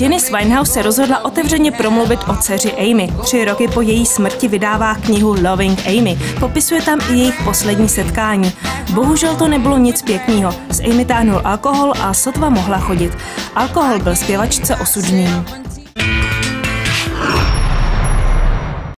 Janice Winehouse se rozhodla otevřeně promluvit o dceři Amy. Tři roky po její smrti vydává knihu Loving Amy. Popisuje tam i jejich poslední setkání. Bohužel to nebylo nic pěkného. S Amy táhnul alkohol a sotva mohla chodit. Alkohol byl zpěvačce osudným.